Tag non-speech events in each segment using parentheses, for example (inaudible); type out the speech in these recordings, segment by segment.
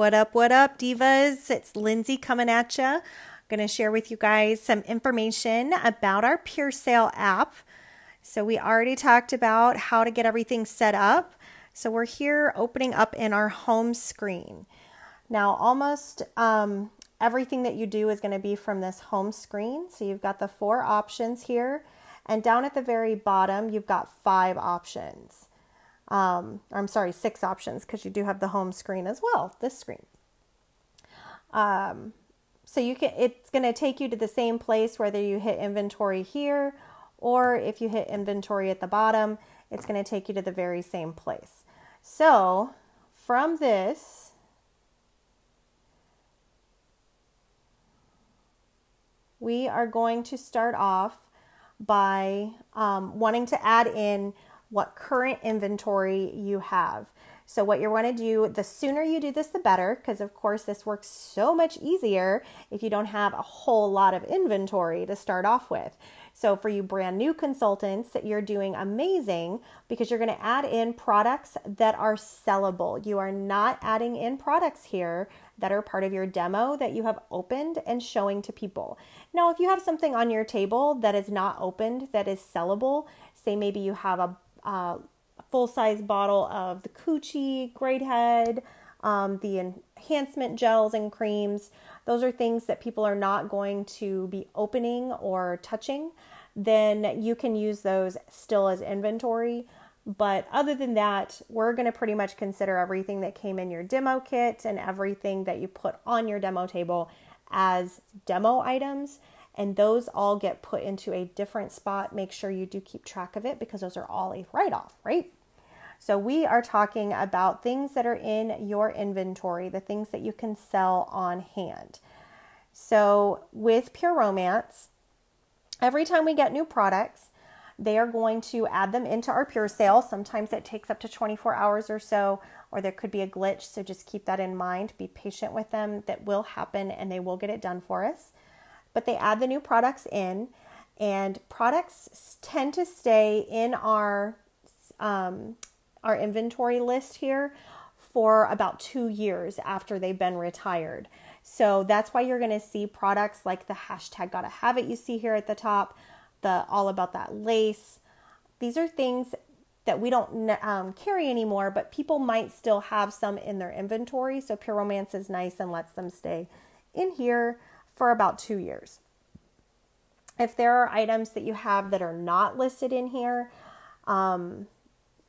What up, what up, divas? It's Lindsay coming at you. I'm going to share with you guys some information about our Pure Sale app. So, we already talked about how to get everything set up. So, we're here opening up in our home screen. Now, almost um, everything that you do is going to be from this home screen. So, you've got the four options here, and down at the very bottom, you've got five options um, I'm sorry, six options because you do have the home screen as well, this screen. Um, so you can, it's going to take you to the same place whether you hit inventory here or if you hit inventory at the bottom, it's going to take you to the very same place. So from this, we are going to start off by um, wanting to add in what current inventory you have. So, what you're going to do, the sooner you do this, the better, because of course, this works so much easier if you don't have a whole lot of inventory to start off with. So, for you brand new consultants, you're doing amazing because you're going to add in products that are sellable. You are not adding in products here that are part of your demo that you have opened and showing to people. Now, if you have something on your table that is not opened that is sellable, say maybe you have a uh, full size bottle of the Coochie Great Head, um, the enhancement gels and creams. Those are things that people are not going to be opening or touching. Then you can use those still as inventory. But other than that, we're going to pretty much consider everything that came in your demo kit and everything that you put on your demo table as demo items and those all get put into a different spot. Make sure you do keep track of it because those are all a write off, right? So, we are talking about things that are in your inventory, the things that you can sell on hand. So, with Pure Romance, every time we get new products, they are going to add them into our Pure Sale. Sometimes it takes up to 24 hours or so, or there could be a glitch. So, just keep that in mind. Be patient with them. That will happen and they will get it done for us but they add the new products in, and products tend to stay in our um, our inventory list here for about two years after they've been retired. So that's why you're going to see products like the hashtag gotta have it you see here at the top, the all about that lace. These are things that we don't um, carry anymore, but people might still have some in their inventory. So Pure Romance is nice and lets them stay in here for about two years. If there are items that you have that are not listed in here, um,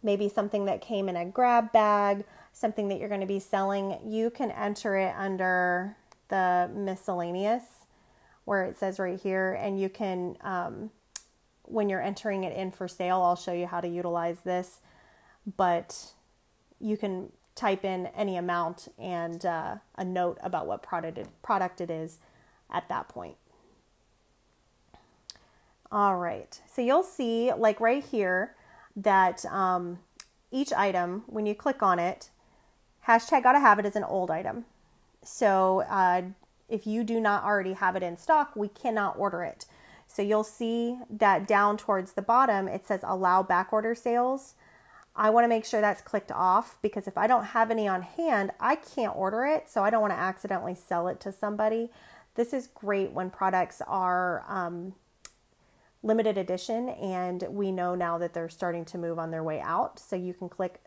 maybe something that came in a grab bag, something that you're going to be selling, you can enter it under the miscellaneous where it says right here, and you can, um, when you're entering it in for sale, I'll show you how to utilize this, but you can type in any amount and uh, a note about what product it, product it is at that point. All right, so you'll see like right here that um, each item, when you click on it, hashtag gotta have it is an old item. So uh, if you do not already have it in stock, we cannot order it. So you'll see that down towards the bottom, it says allow back order sales. I want to make sure that's clicked off because if I don't have any on hand, I can't order it. So I don't want to accidentally sell it to somebody. This is great when products are um, limited edition and we know now that they're starting to move on their way out. So you can click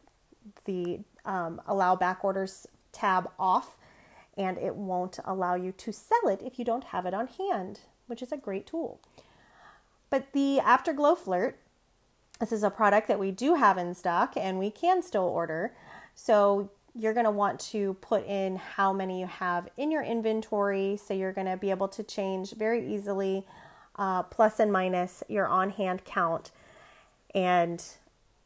the um, allow back orders tab off and it won't allow you to sell it if you don't have it on hand, which is a great tool. But the Afterglow Flirt, this is a product that we do have in stock and we can still order. So you're going to want to put in how many you have in your inventory. So you're going to be able to change very easily uh, plus and minus your on hand count. And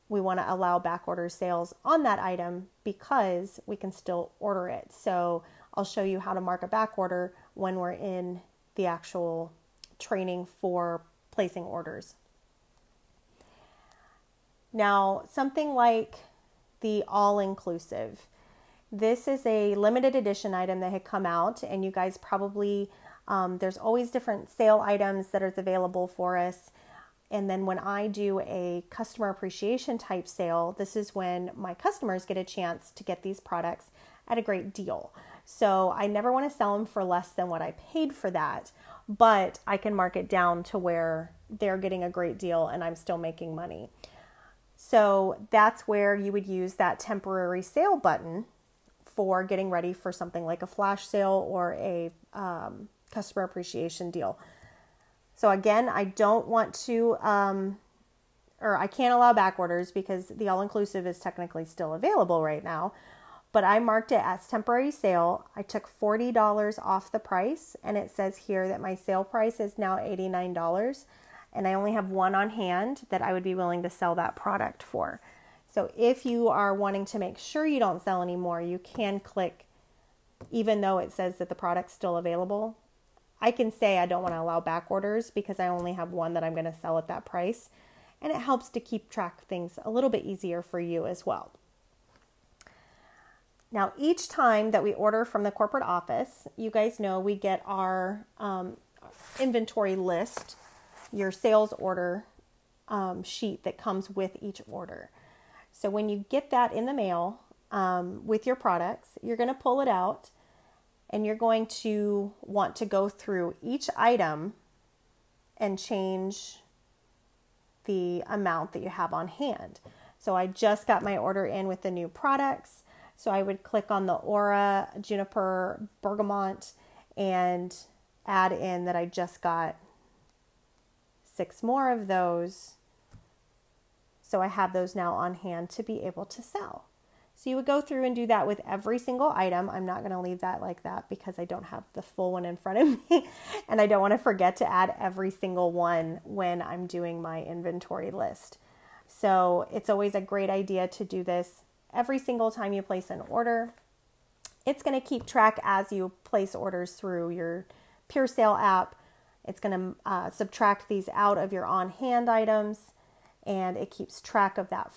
we want to allow back order sales on that item because we can still order it. So I'll show you how to mark a back order when we're in the actual training for placing orders. Now, something like the all inclusive. This is a limited edition item that had come out, and you guys probably, um, there's always different sale items that are available for us. And then when I do a customer appreciation type sale, this is when my customers get a chance to get these products at a great deal. So I never want to sell them for less than what I paid for that, but I can mark it down to where they're getting a great deal and I'm still making money. So that's where you would use that temporary sale button for getting ready for something like a flash sale or a um, customer appreciation deal. So again, I don't want to, um, or I can't allow back orders because the all inclusive is technically still available right now but I marked it as temporary sale. I took $40 off the price, and it says here that my sale price is now $89, and I only have one on hand that I would be willing to sell that product for. So if you are wanting to make sure you don't sell anymore, you can click, even though it says that the product's still available. I can say I don't want to allow back orders because I only have one that I'm going to sell at that price. And it helps to keep track of things a little bit easier for you as well. Now, each time that we order from the corporate office, you guys know we get our um, inventory list, your sales order um, sheet that comes with each order. So, when you get that in the mail um, with your products, you're going to pull it out and you're going to want to go through each item and change the amount that you have on hand. So, I just got my order in with the new products. So I would click on the Aura Juniper Bergamot and add in that I just got six more of those. So I have those now on hand to be able to sell. So you would go through and do that with every single item. I'm not going to leave that like that because I don't have the full one in front of (laughs) me and I don't want to forget to add every single one when I'm doing my inventory list. So it's always a great idea to do this every single time you place an order. It's going to keep track as you place orders through your Pure Sale app. It's going to uh, subtract these out of your on hand items and it keeps track of that